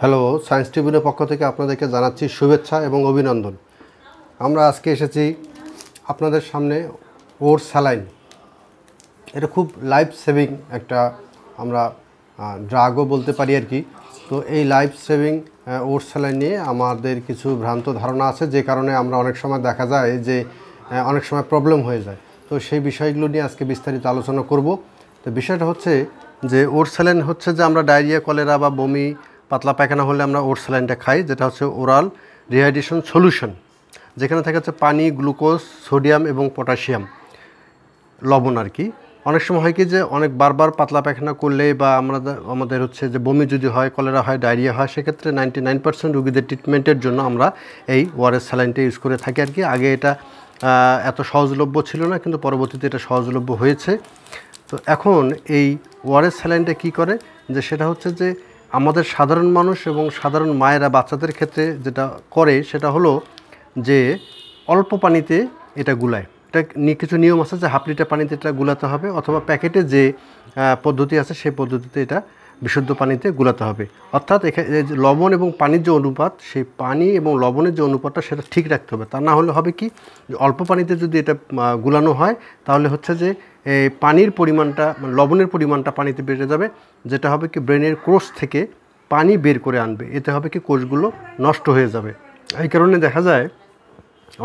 Hello science টিভিনের পক্ষ থেকে আপনাদেরকে জানাচ্ছি শুভেচ্ছা এবং অভিনন্দন। আমরা আজকে এসেছি আপনাদের সামনে ওর স্যালাইন। এটা খুব লাইফ সেভিং একটা, আমরা ড্রাগও বলতে পারি আর কি। তো এই লাইফ সেভিং ওর স্যালাইন নিয়ে আমাদের কিছু ভ্রান্ত ধারণা আছে, যে কারণে আমরা অনেক সময় দেখা যায় যে অনেক সময় প্রবলেম হয়ে যায়। তো সেই বিষয়গুলো নিয়ে আজকে বিস্তারিত আলোচনা করব। তো বিষয়টা হচ্ছে যে, ওর স্যালাইন হচ্ছে যে আমরা ডায়রিয়া কলেরা বা বমি পাতলা পায়খানা হলে আমরা ওর স্যালাইনটা খাই, যেটা হচ্ছে ওরাল রিহাইড্রেশন সলিউশন, যেখানে থাকে হচ্ছে পানি, গ্লুকোজ, সোডিয়াম এবং পটাশিয়াম লবণ আর কি। অনেক সময় হয় কি যে অনেক বারবার পাতলা পায়খানা করলে বা আমরা আমাদের হচ্ছে যে বমি যদি হয়, কলেরা হয়, ডায়রিয়া হয়, সেক্ষেত্রে নাইনটি নাইন পার্সেন্ট রুগীদের ট্রিটমেন্টের জন্য আমরা এই ওয়ারেস স্যালাইনটা ইউজ করে থাকি আর কি। আগে এটা এত সহজলভ্য ছিল না, কিন্তু পরবর্তীতে এটা সহজলভ্য হয়েছে। তো এখন এই ওয়ারেস স্যালাইনটা কি করে? যে সেটা হচ্ছে যে আমাদের সাধারণ মানুষ এবং সাধারণ মায়েরা বাচ্চাদের ক্ষেত্রে যেটা করে সেটা হলো যে অল্প পানিতে এটা গুলায়। এটা কিছু নিয়ম আছে যে হাফ লিটার পানিতে এটা গুলাতে হবে অথবা প্যাকেটে যে পদ্ধতি আছে সেই পদ্ধতিতে এটা বিশুদ্ধ পানিতে গুলাতে হবে। অর্থাৎ এখানে লবণ এবং পানির যে অনুপাত, সেই পানি এবং লবণের যে অনুপাতটা সেটা ঠিক রাখতে হবে। তা না হলে হবে কি অল্প পানিতে যদি এটা গুলানো হয়, তাহলে হচ্ছে যে পানির পরিমাণটা মানে লবণের পরিমাণটা পানিতে বেড়ে যাবে, যেটা হবে কি ব্রেনের কোষ থেকে পানি বের করে আনবে। এতে হবে কি কোষগুলো নষ্ট হয়ে যাবে। এই কারণে দেখা যায়,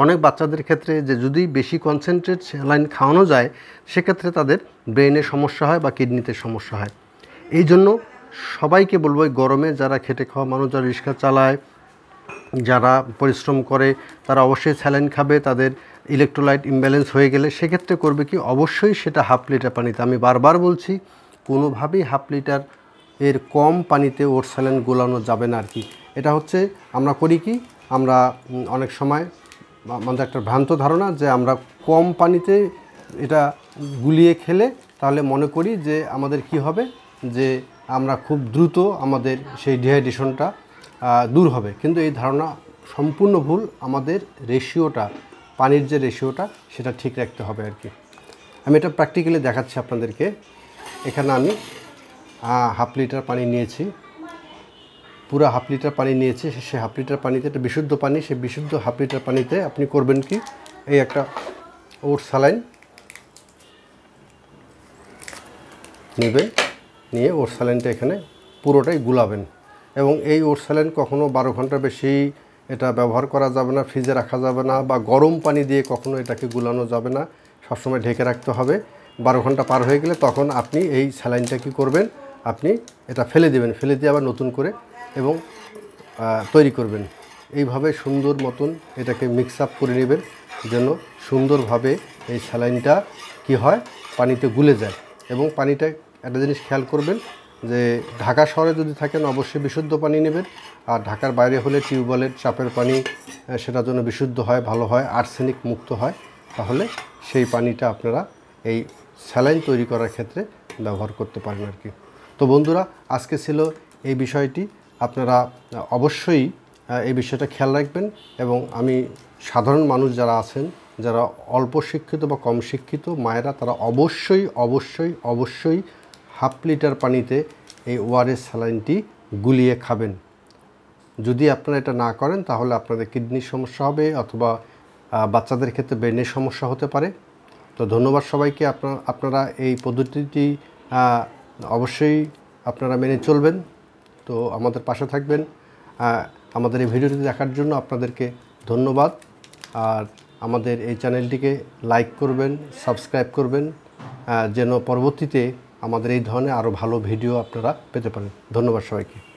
অনেক বাচ্চাদের ক্ষেত্রে যে যদি বেশি কনসেন্ট্রেট স্যালাইন খাওয়ানো যায়, সেক্ষেত্রে তাদের ব্রেনের সমস্যা হয় বা কিডনিতে সমস্যা হয়। এই জন্য সবাইকে বলব এই গরমে যারা খেটে খাওয়া মানুষ, যারা রিক্সা চালায়, যারা পরিশ্রম করে, তারা অবশ্যই স্যালাইন খাবে, তাদের ইলেকট্রোলাইট ইমব্যালেন্স হয়ে গেলে সেক্ষেত্রে করবে কি? অবশ্যই সেটা হাফ লিটার পানিতে। আমি বারবার বলছি, কোনোভাবেই হাফ লিটার এর কম পানিতে ওর স্যালাইন গোলানো যাবে না আর কি এটা হচ্ছে আমরা করি কি? আমরা অনেক সময় আমাদের একটা ভ্রান্ত ধারণা যে আমরা কম পানিতে এটা গুলিয়ে খেলে তাহলে মনে করি যে আমাদের কি হবে? যে আমরা খুব দ্রুত আমাদের সেই ডিহাইড্রেশনটা দূর হবে। কিন্তু এই ধারণা সম্পূর্ণ ভুল। আমাদের রেশিওটা, পানির যে রেশিওটা, সেটা ঠিক রাখতে হবে আর কি। আমি এটা প্র্যাকটিক্যালি দেখাচ্ছি আপনাদেরকে। এখানে আমি হাফ লিটার পানি নিয়েছি। পুরো হাফ লিটার পানি নিয়েছি। সে হাফ লিটার পানিতে একটা বিশুদ্ধ পানি সেই বিশুদ্ধ হাফ লিটার পানিতে আপনি করবেন কি? এই একটা ওর স্যালাইন। নেবেন। নিয়ে ওর স্যালাইনটা এখানে পুরোটাই গুলাবেন। এবং এই ওর স্যালাইন কখনও বারো ঘণ্টা বেশি এটা ব্যবহার করা যাবে না, ফ্রিজে রাখা যাবে না বা গরম পানি দিয়ে কখনো এটাকে গুলানো যাবে না, সবসময় ঢেকে রাখতে হবে। বারো ঘণ্টা পার হয়ে গেলে তখন আপনি এই স্যালাইনটা কী করবেন? আপনি এটা ফেলে দেবেন, ফেলে দিয়ে আবার নতুন করে এবং তৈরি করবেন। এইভাবে সুন্দর মতন এটাকে মিক্স আপ করে নেবেন যেন সুন্দরভাবে এই স্যালাইনটা কি হয়? পানিতে গুলে যায় এবং পানিটা একটা জিনিস খেয়াল করবেন যে ঢাকা শহরে যদি থাকেন, অবশ্যই বিশুদ্ধ পানি নেবেন। আর ঢাকার বাইরে হলে টিউবওয়েলের চাপের পানি সেটার জন্য বিশুদ্ধ হয়, ভালো হয়, আর্সেনিক মুক্ত হয়। তাহলে সেই পানিটা আপনারা এই স্যালাইন তৈরি করার ক্ষেত্রে ব্যবহার করতে পারেন আর কি। তো বন্ধুরা, আজকে ছিল এই বিষয়টি। আপনারা অবশ্যই এই বিষয়টা খেয়াল রাখবেন এবং আমি সাধারণ মানুষ যারা আছেন, যারা অল্প শিক্ষিত বা কম শিক্ষিত মায়েরা, তারা অবশ্যই অবশ্যই অবশ্যই হাফ লিটার পানিতে এই ওআরএস স্যালাইনটি গুলিয়ে খাবেন। যদি আপনারা এটা না করেন, তাহলে আপনাদের কিডনির সমস্যা হবে অথবা বাচ্চাদের ক্ষেত্রে ব্রেনের সমস্যা হতে পারে। তো ধন্যবাদ সবাইকে। আপনার আপনারা এই পদ্ধতিটি অবশ্যই আপনারা মেনে চলবেন। তো আমাদের পাশে থাকবেন। আমাদের এই ভিডিওটি দেখার জন্য আপনাদেরকে ধন্যবাদ। আর আমাদের এই চ্যানেলটিকে লাইক করবেন, সাবস্ক্রাইব করবেন যেন পরবর্তীতে আমাদের এই ধরনের আরও ভালো ভিডিও আপনারা পেতে পারেন। ধন্যবাদ সবাইকে।